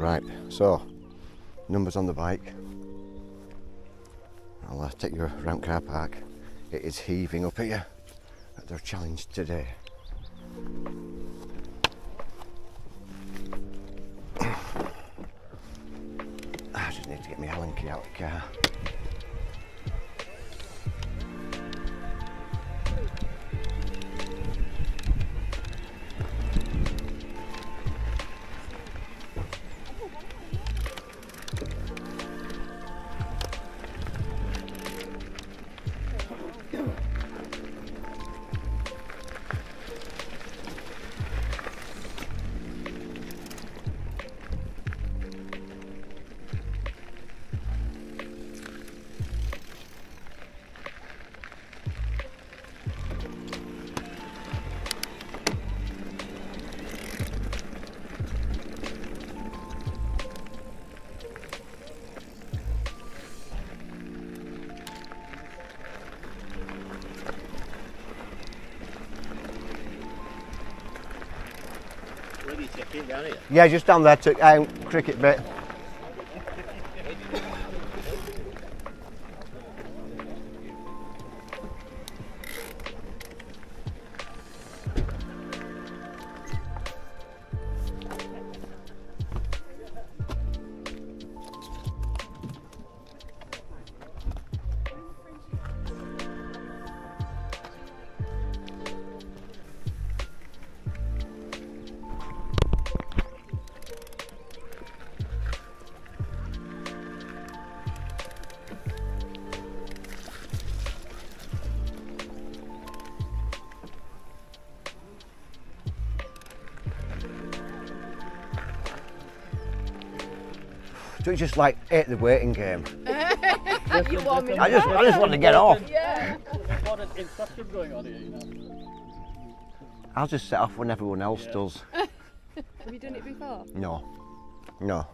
Right, so numbers on the bike. I'll uh, take you around car park. It is heaving up here at their challenge today. I just need to get my Allen key out of the car. Yeah, just down there to um, cricket bit. So it's just like ate the waiting game. you want me? I just, I just want to get off. Yeah. What an instruction going on here, you know? I'll just set off when everyone else does. Have you done it before? No, no.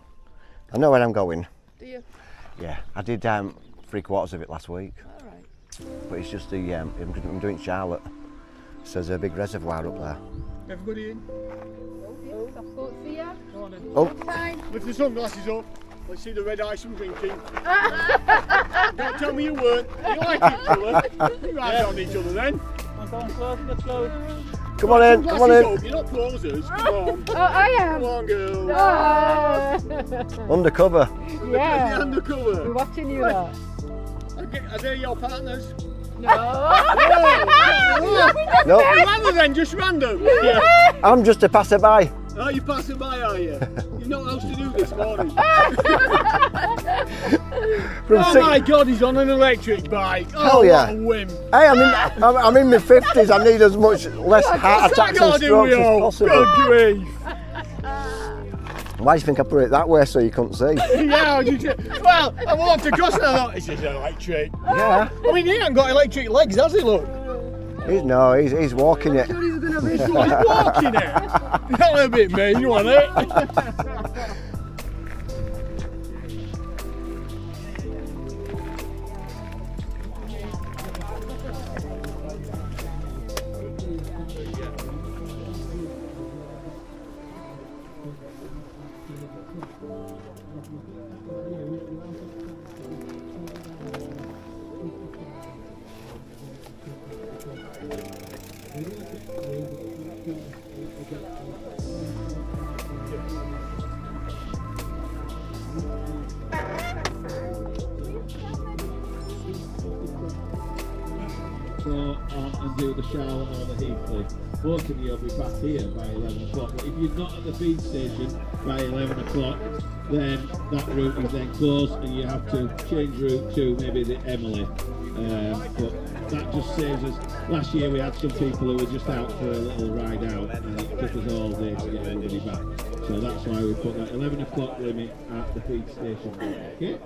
I know where I'm going. Do you? Yeah, I did um, three quarters of it last week, All right. but it's just the um, I'm I'm doing Charlotte. So there's a big reservoir up there. Everybody in? Oh, I've got for you. Go on then. Oh, Fine. Lift the sunglasses up. Let's see the red ice I'm drinking. Don't tell me you weren't. You like each other. You right on each other then. Go on, close, let's go. come on in, come on in. Up. You're not posers. Come on. Oh, I Come am. on, girl. Oh. Undercover. You're undercover. We're watching you lot. Are they your partners? No. Oh, No, Rather than just random. Yeah. I'm just a passerby. Oh, you're passing by, are you? You know what else to do this morning. Oh my god, he's on an electric bike. Oh, Hell yeah. a whim. Hey, I'm in, I'm, I'm in my 50s. I need as much less heart attacks and to do with strokes as possible. Good grief. Why do you think I put it that way so you couldn't see? yeah, you ju- well, I walked across and I thought, this is electric. Yeah. I mean, he hasn't got electric legs, has he, look? He's, no, he's, he's walking it. Oh He's he's walking it. That a bit mean, wasn't it? go route is and you have to change route to maybe the Emily. Um, but that just saves us. Last year we had some people who were just out for a little ride out and it took us all day to get everybody back. So that's why we put that 11 o'clock limit at the feed station. Okay?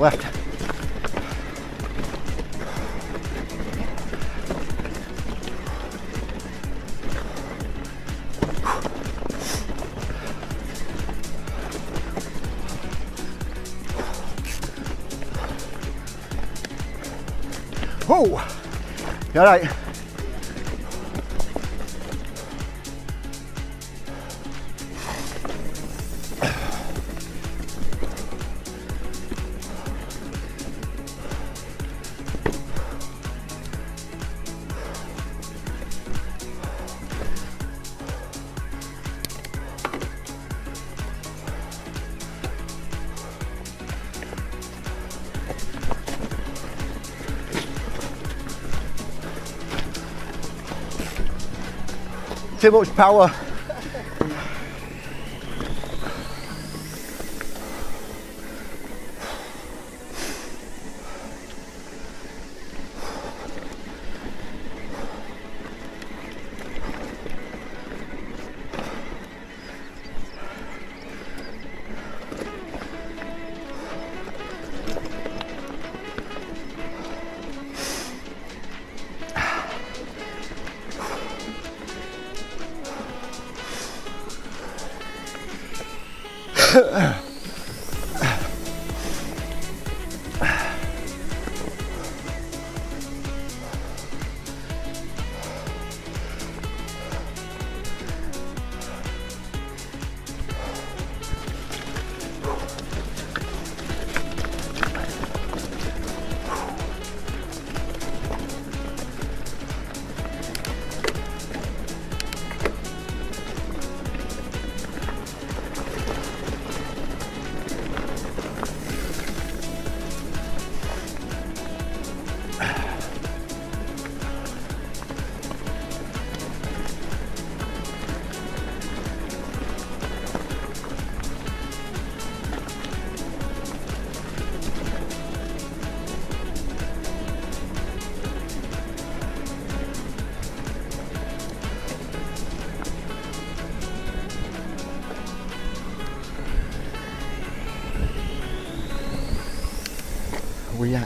Left. Oh, you all right? Too much power.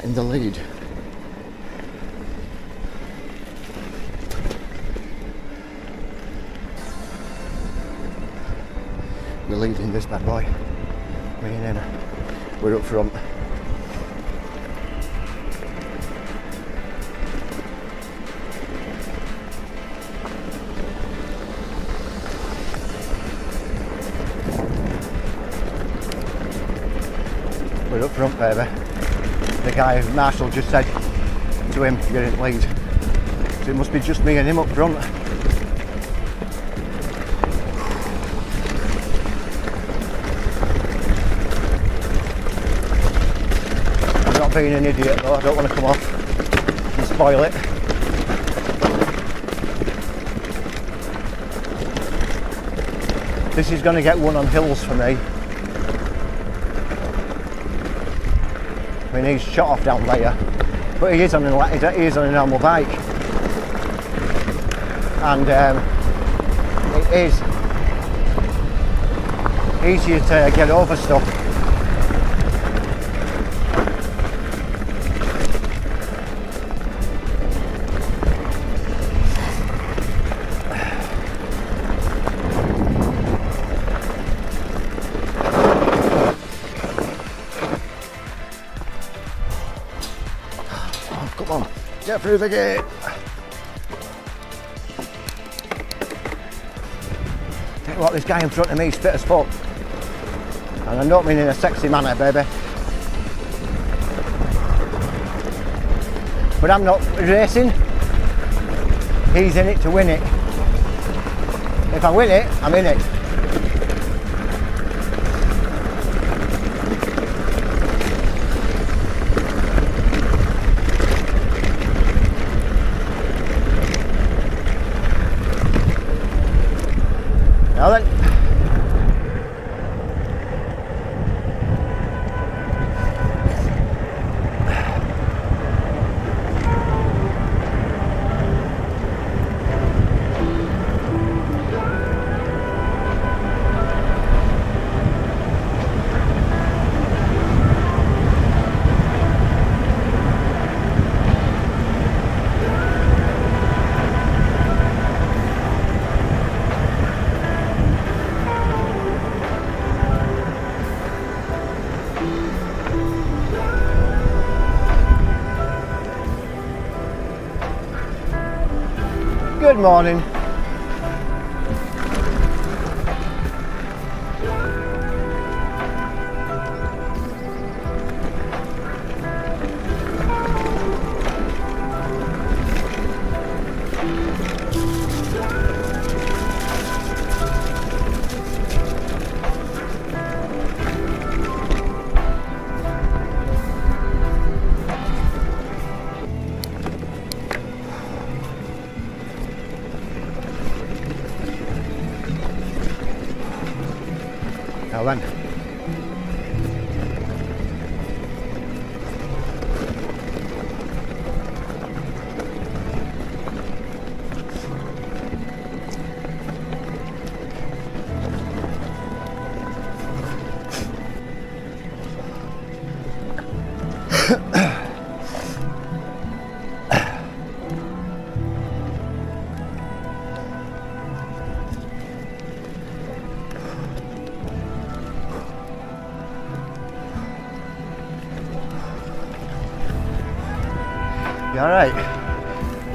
In the lead. We're leading this bad boy. Me and him. We're up front. Guy, Marshall, just said to him, you're in lead. So it must be just me and him up front. I'm not being an idiot though, I don't want to come off and spoil it. This is going to get one on hills for me. I mean, he's shot off down there, but he is on a, he is on a normal bike, and um, it is easier to get over stuff. Through the gate. Tell you what, this guy in front of me is fit as fuck. And I don't mean in a sexy manner, baby. But I'm not racing. He's in it to win it. If I win it, I'm in it. Morning.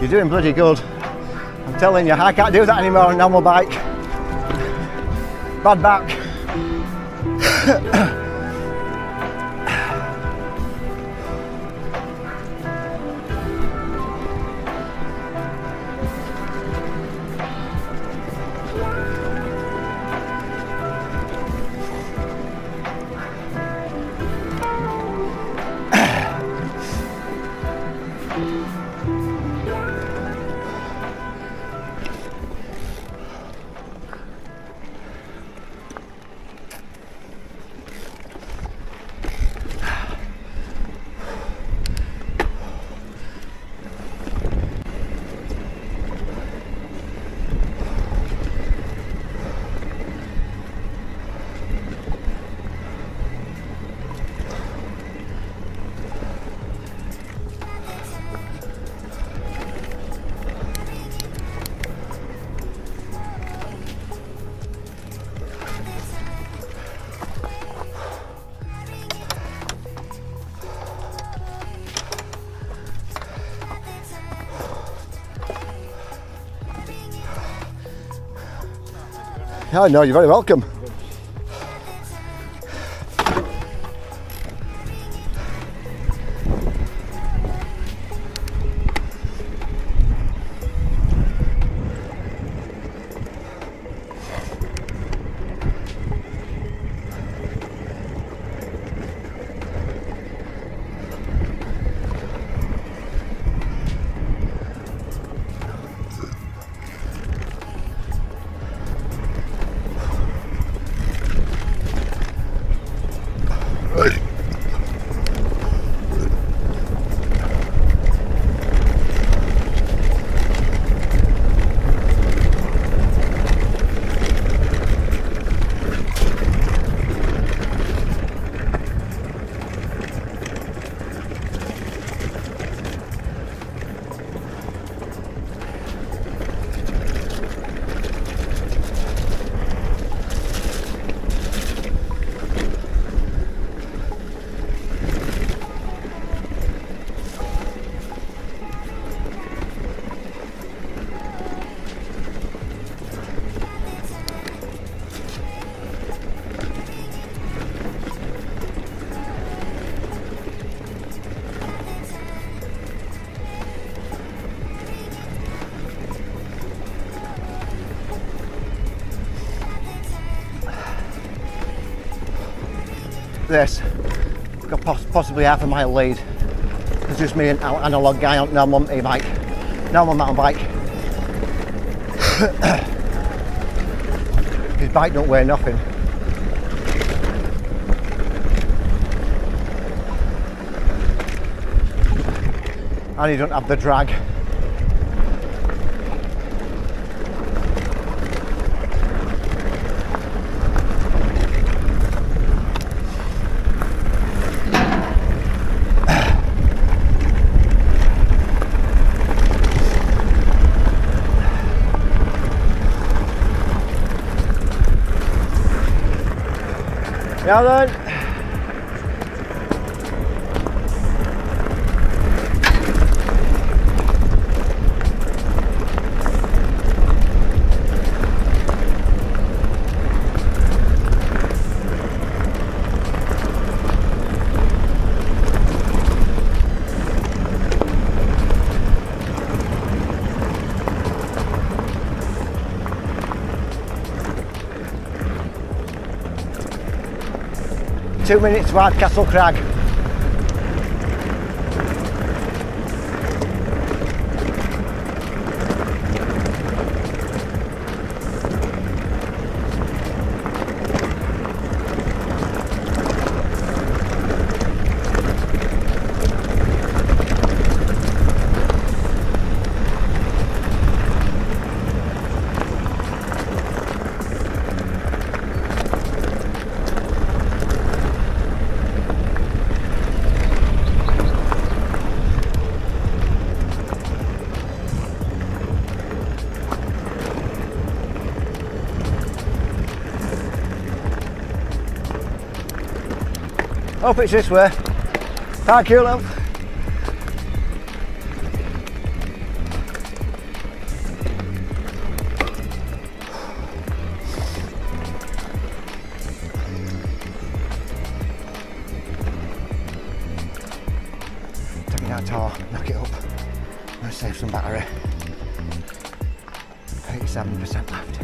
You're doing bloody good. I'm telling you, I can't do that anymore on a normal bike. Bad back. Oh no, you're very welcome. This. Got poss- possibly half a mile lead. It's just me and an analog guy on normal e-bike, normal mountain bike. His bike don't weigh nothing. And he don't have the drag. Now then. Two minutes to Hardcastle Crag. Hope it's this way. Thank you, love. Take it out tar, knock it up. Let's save some battery. 87% left.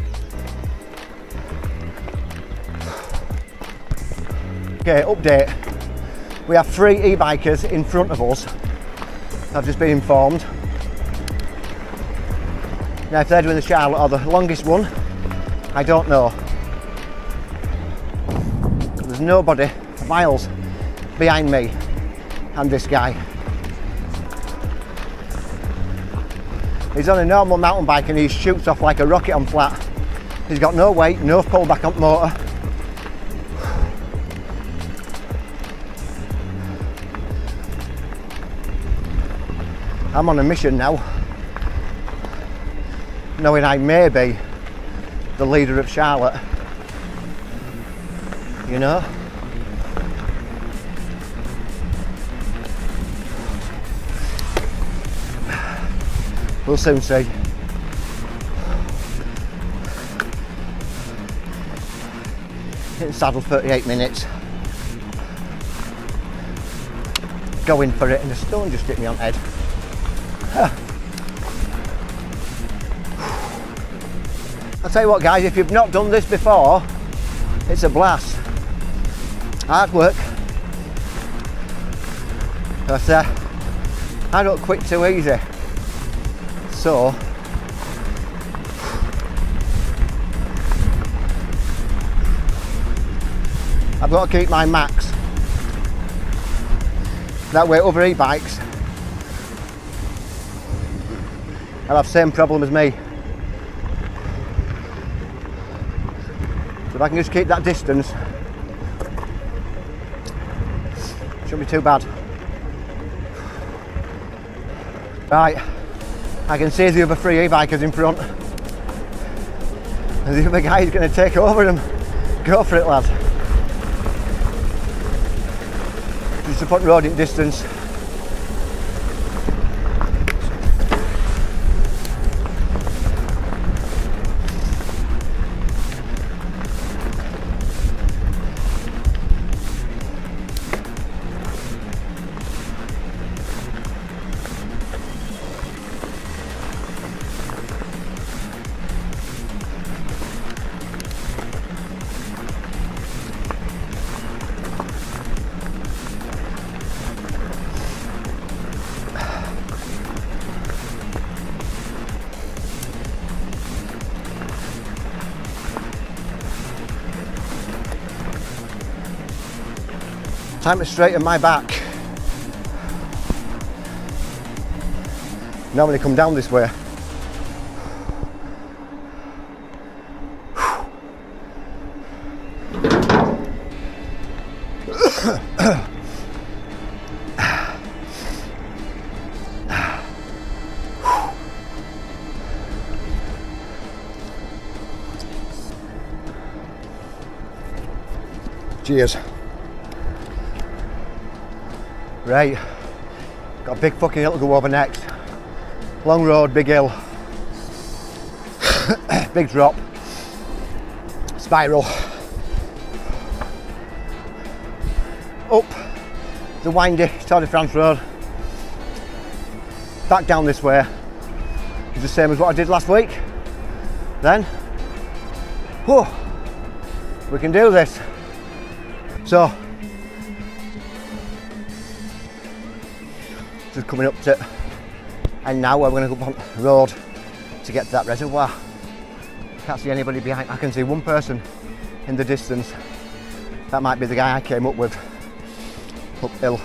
Okay, update. We have three e-bikers in front of us. I've just been informed. Now if they're doing the Charlotte or the longest one, I don't know. There's nobody miles behind me and this guy. He's on a normal mountain bike and he shoots off like a rocket on flat. He's got no weight, no pullback on motor. I'm on a mission now, knowing I may be the leader of Charlotte. You know? We'll soon see. in saddle 38 minutes. Going for it and the stone just hit me on head. I'll tell you what guys, if you've not done this before, it's a blast. Hard work. But uh, I don't quit too easy. So I've got to keep my max. That way other e-bikes will have same problem as me. So if I can just keep that distance, shouldn't be too bad. Right, I can see the other three e-bikers in front. The other guy is going to take over them. Go for it, lad. Just to put road in distance. Time to straighten my back. Normally come down this way. Cheers. Right, got a big fucking hill to go over next. Long road, big hill, big drop, spiral, up the windy Tour de France road, back down this way. It's the same as what I did last week. Then, whew, we can do this. So, coming up to and now we're going to go on the road to get to that reservoir. Can't see anybody behind. I can see one person in the distance. That might be the guy I came up with. Uphill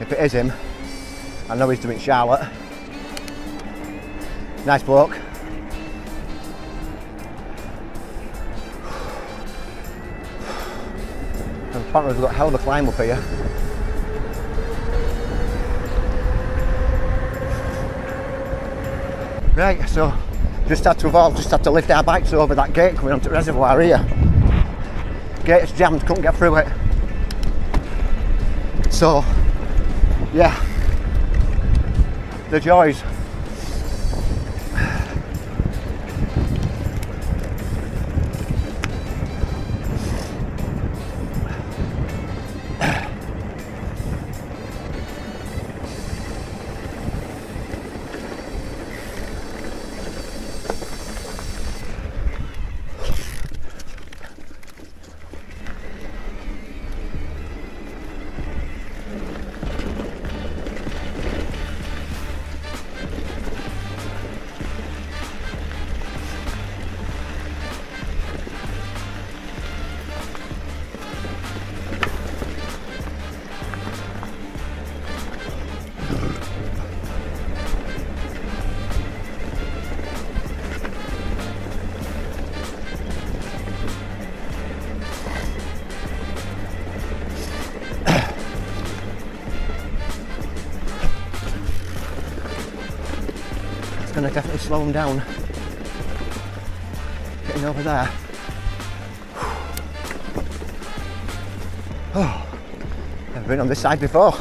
if it is him I know he's doing Charlotte nice bloke Apparently we've got hell of a climb up here. Right, so just had to evolve, just had to lift our bikes over that gate coming onto the reservoir here. Gate's jammed, couldn't get through it. So, yeah, the joys. Slow them down. Getting over there. Oh, I've been on this side before.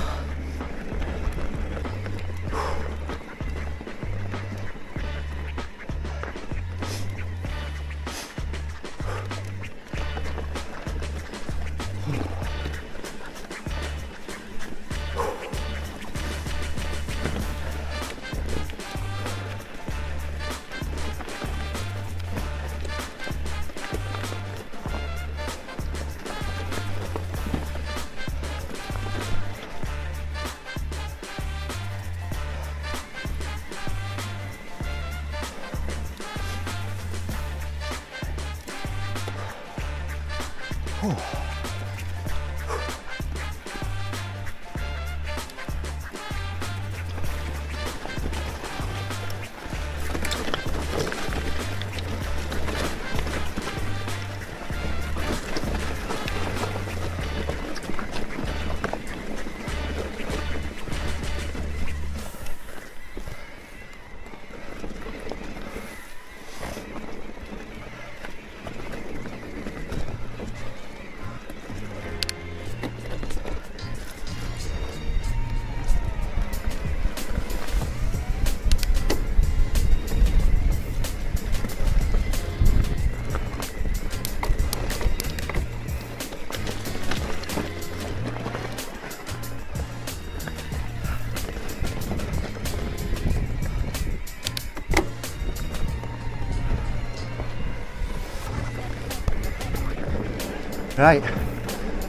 Right,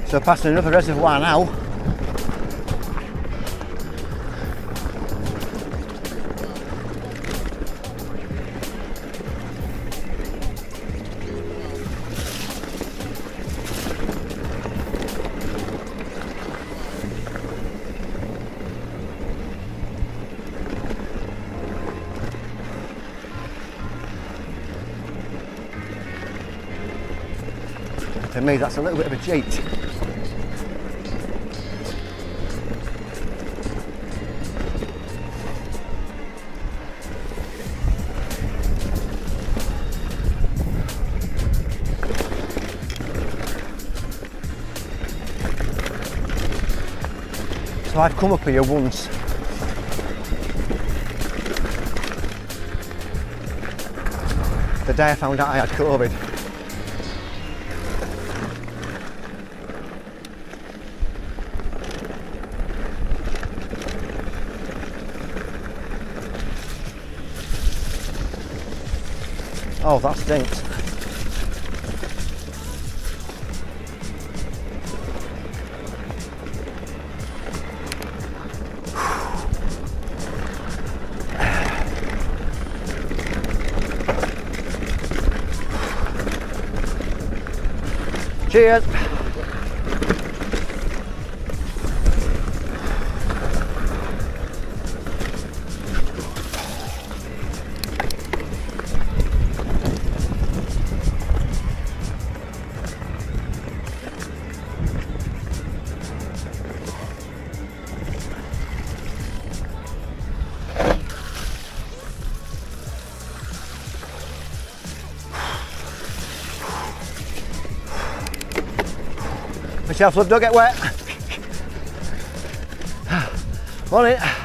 so passing another reservoir now. To me, that's a little bit of a cheat. So I've come up here once. The day I found out I had COVID. Oh, that stinks. Myself, love, don't get wet. On it.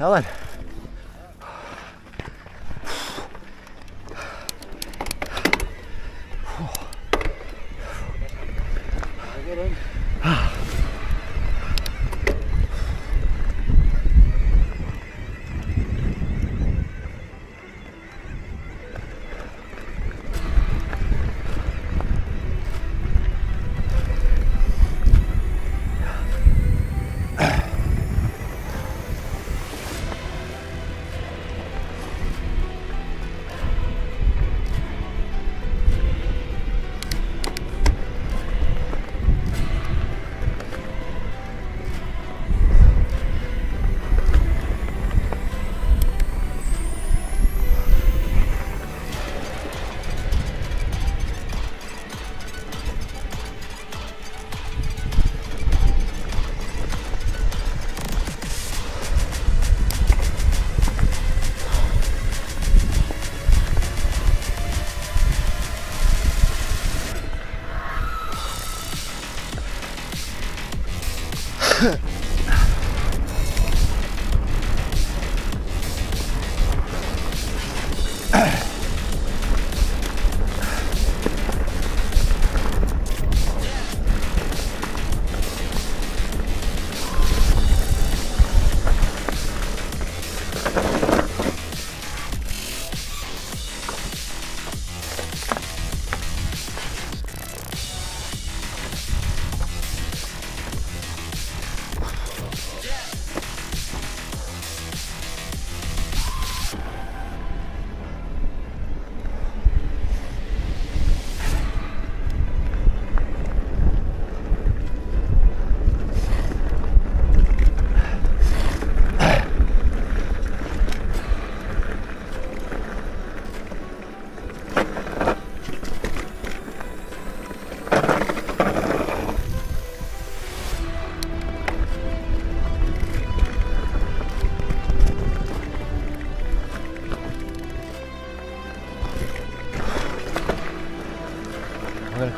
Now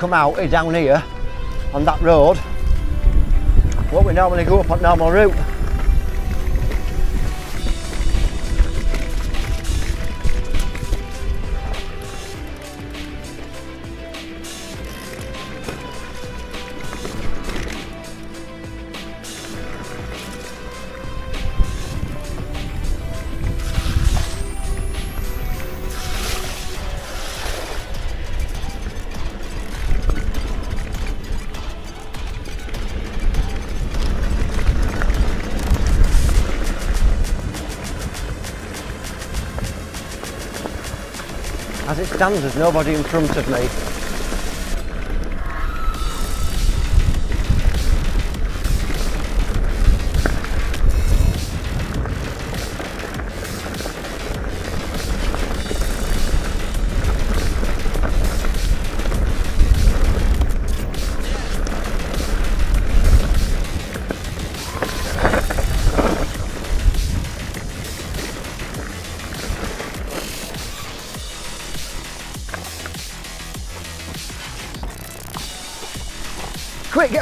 come out here down here on that road. What we normally go up on normal route. Stands, there's nobody in front of me.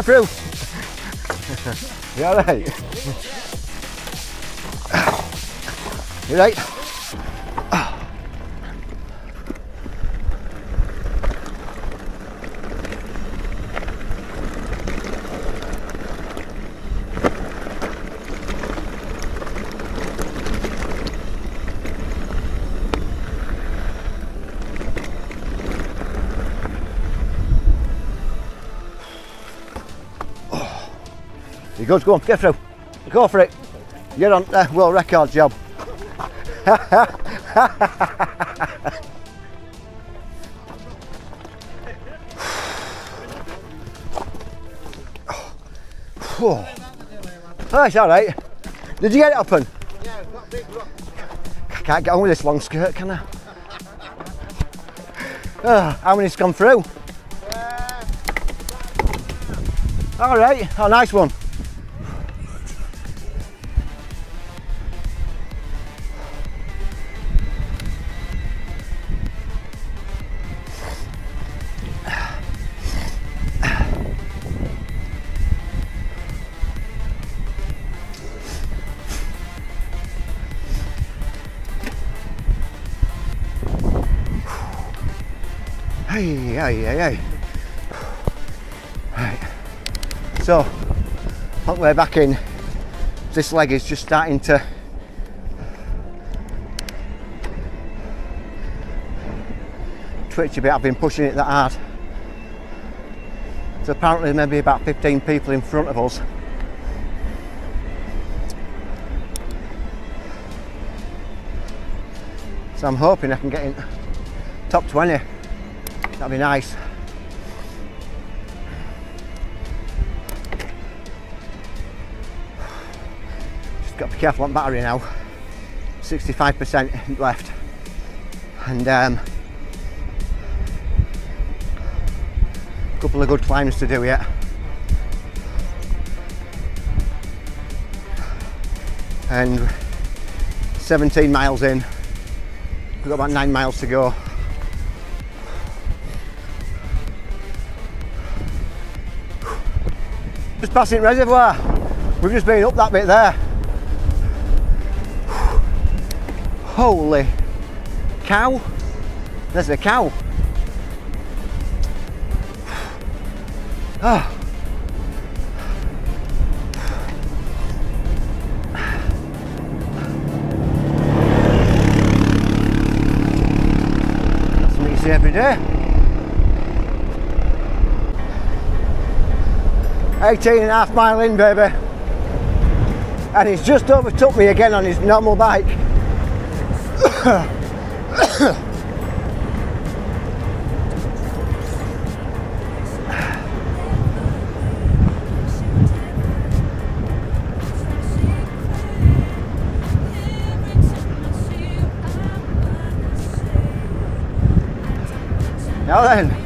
Get through. you alright? You right? Good? Go on, get through. Go for it. You're on the world record job. oh, it's all right. Did you get it? Yeah, that big rock. I can't get on with this long skirt, can I? Ah, how many's gone through? All right. Oh, nice one. Aye, aye, aye, aye. Right. So, the way back in, this leg is just starting to twitch a bit. I've been pushing it that hard. So apparently maybe about 15 people in front of us. So I'm hoping I can get in top 20. That'd be nice. Just got to be careful on battery now. 65% left. And um, a couple of good climbs to do yet. And 17 miles in, we've got about nine miles to go. Just passing reservoir. We've just been up that bit there. Holy cow. There's a cow. Ah. That's what you see every day. 18 and a half mile in, baby. And he's just overtook me again on his normal bike. Now then.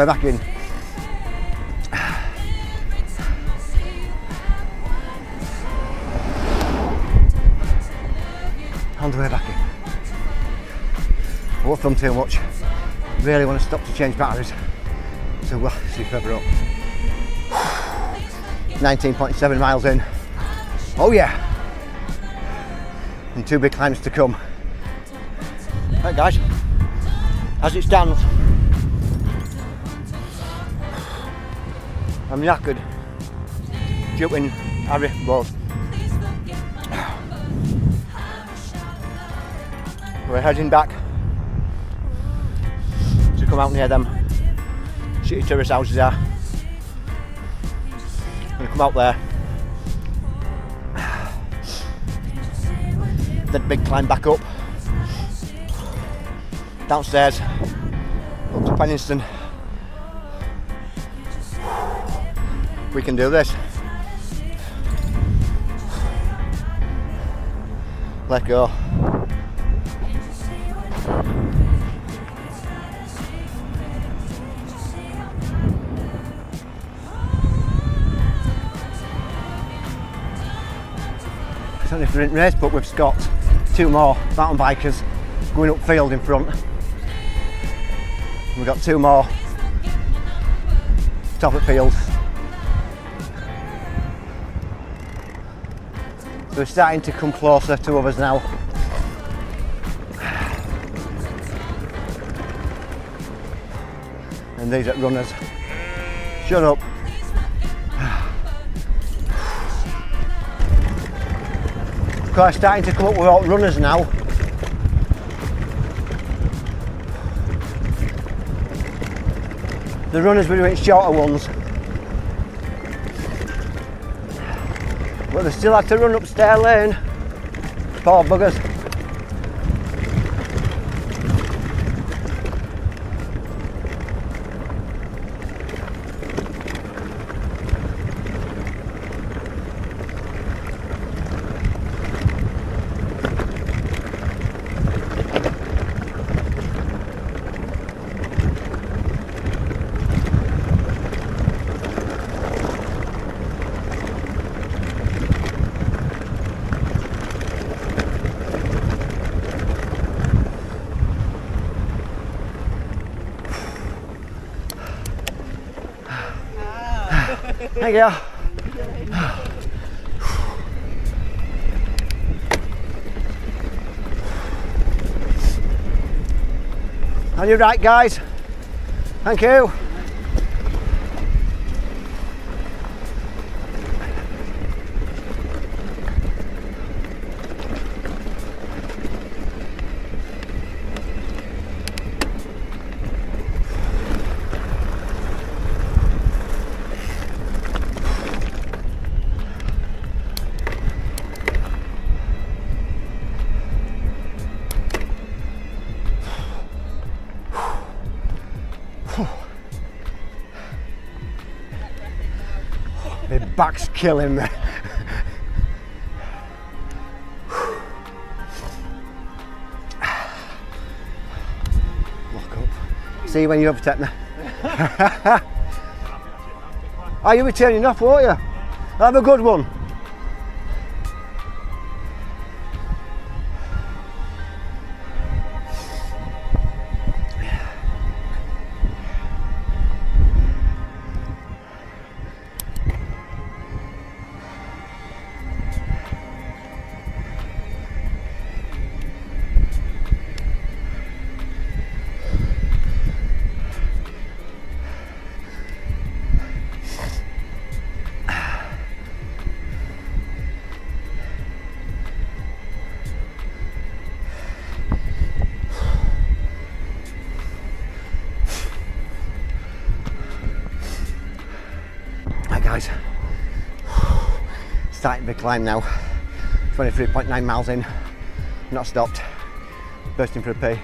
Way back in. On the way back in. I film too much. Really want to stop to change batteries. So we'll see further up. 19.7 miles in. Oh yeah. And two big climbs to come. Right guys, as it stands, I'm knackered. Jumping Harry Road. We're heading back to come out near them shitty tourist houses are. Gonna come out there. Then big climb back up. Downstairs. Up to Penistone. We can do this. Let go. It's only a sprint race, but we've got two more mountain bikers going upfield in front. We've got two more top at field. We're starting to come closer to others now. And these are runners. Shut up. Quite starting to come up with runners now. The runners were doing shorter ones. But they still had to run up stair lane. Poor buggers. Thank you. On your right, guys. Thank you. Back's killing me. Lock up. See you when you overtake me. oh, you'll be turning off, won't you? Have a good one. Climb now. 23.9 miles in, not stopped, bursting for a pee.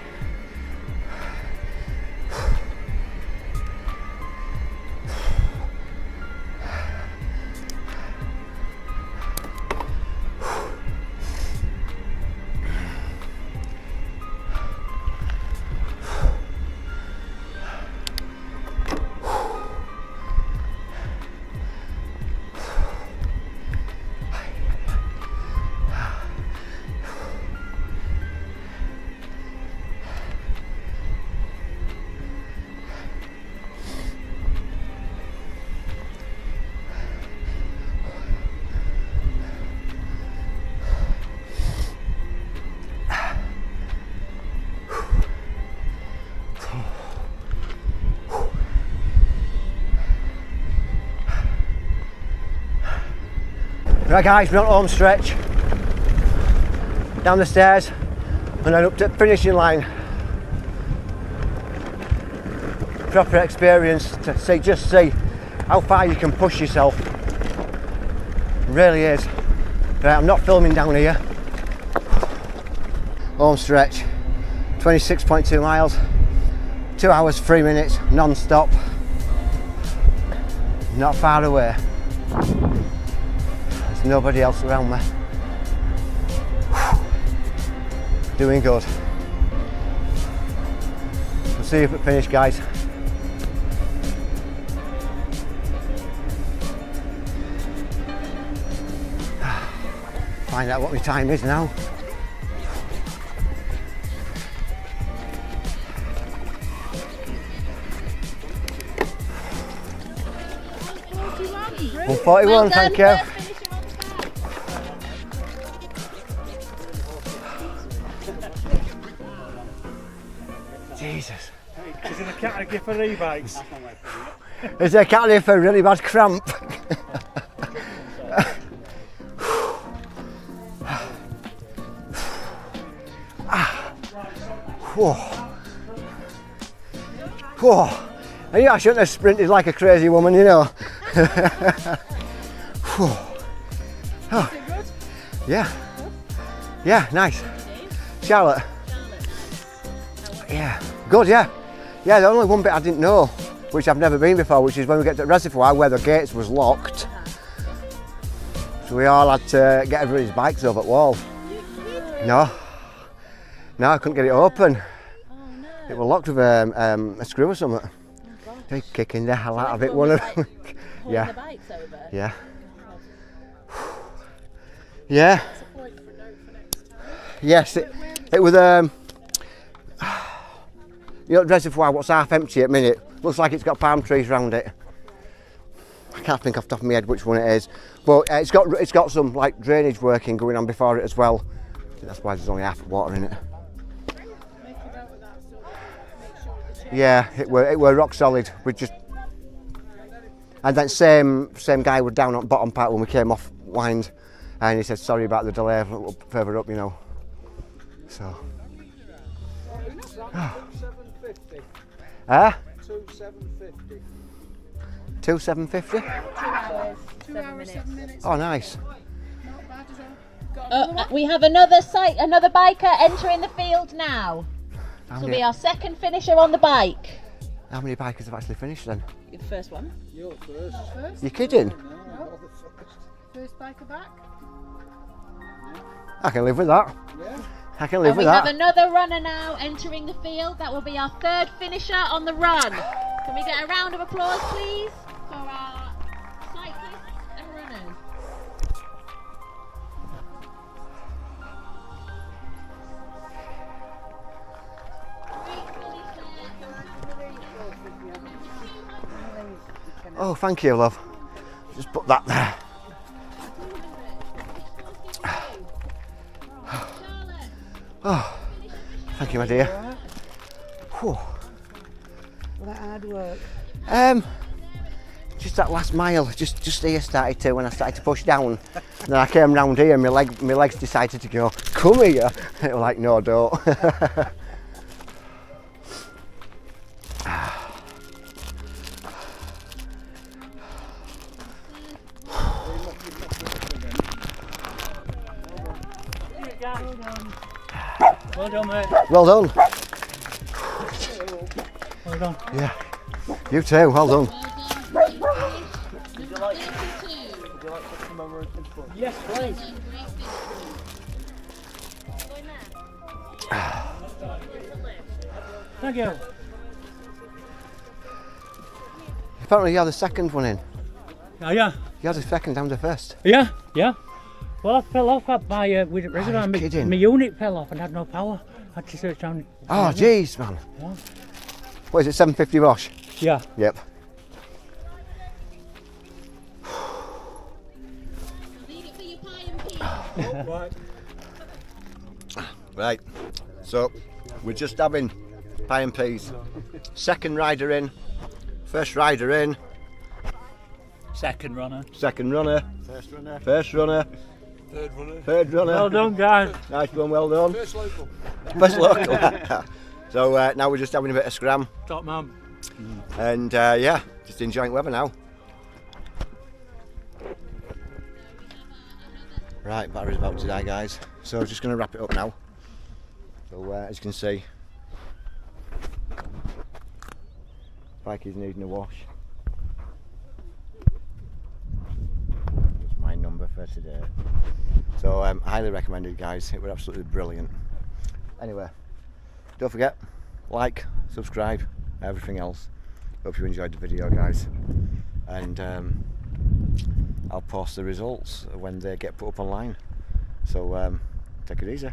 Right guys, we're on home stretch. Down the stairs and then up to finishing line. Proper experience to see, just see how far you can push yourself. Really is. Right, I'm not filming down here. Home stretch, 26.2 miles, two hours, three minutes, non-stop. Not far away. Nobody else around me. Doing good. We'll see if at the finish, guys. Find out what my time is now. One forty-one, thank you. Jesus. Is it a category for e-bikes? Is there a category for really bad cramp? Ah. Whoa. Whoa. I knew I shouldn't have sprinted like a crazy woman, you know. Whew. Oh. Yeah. Yeah, nice. Charlotte. Yeah. Good, yeah. Yeah, the only one bit I didn't know, which I've never been before, which is when we get to the reservoir where the gates was locked. So we all had to get everybody's bikes over at wall. No. No, I couldn't get it open. It was locked with um, um, a screw or something. They're kicking the hell out of it, one of them. yeah. the. Yeah. Yeah. Yes, it, it was um the reservoir what's half empty at minute. Looks like it's got palm trees around it. I can't think off the top of my head which one it is, but uh, it's got it's got some like drainage working going on before it as well. That's why there's only half water in it. Yeah, it were it were rock solid. We just and then same same guy was down on bottom part when we came off wind, and he said sorry about the delay further up, you know. So. Two seven fifty. Two hours, seven minutes. Oh, nice. Not bad at all. Uh, we have another site, another biker entering the field now. How This will be our second finisher on the bike. how many bikers have actually finished then? The first one. First, You kidding? No. first biker back. I can live with that. I can live And we with have another runner now entering the field. That will be our third finisher on the run. Can we get a round of applause, please, for our cyclists and runners? Oh, thank you, love. Just put that there. Oh, thank you, my dear. Whew. that hard work. Um, just that last mile, just just here started to when I started to push down. And then I came round here, and my leg, my legs decided to go. Come here. It was like, no, don't. Well done, mate. well done. Well done. Yeah. You too. Well done. Yes, please. Thank you. Apparently, you had the second one in. Oh, yeah. You had the second down the first. Yeah, yeah. Well, I fell off at my uh, with reservoir. My, kidding. my unit fell off and had no power. I had to search down. Oh, jeez, man. Yeah. What is it? 750 Bosch. Yeah. Yep. Leave it for your pie and pea. right. Right. So we're just having pie and peas. Second rider in. First rider in. Second runner. Second runner. First runner. First runner. Third runner. Third runner. Well done, guys. Nice one, well done. First local. First local. so uh, now we're just having a bit of scram Top man. and uh, yeah, just enjoying weather now. Right, battery's about to die, guys. So I'm just going to wrap it up now. So uh, as you can see, bike is needing a wash. That's my number for today. So um, highly recommended, guys. It was absolutely brilliant. Anyway, don't forget, like, subscribe, everything else. Hope you enjoyed the video, guys. And um, I'll post the results when they get put up online. So um, take it easy.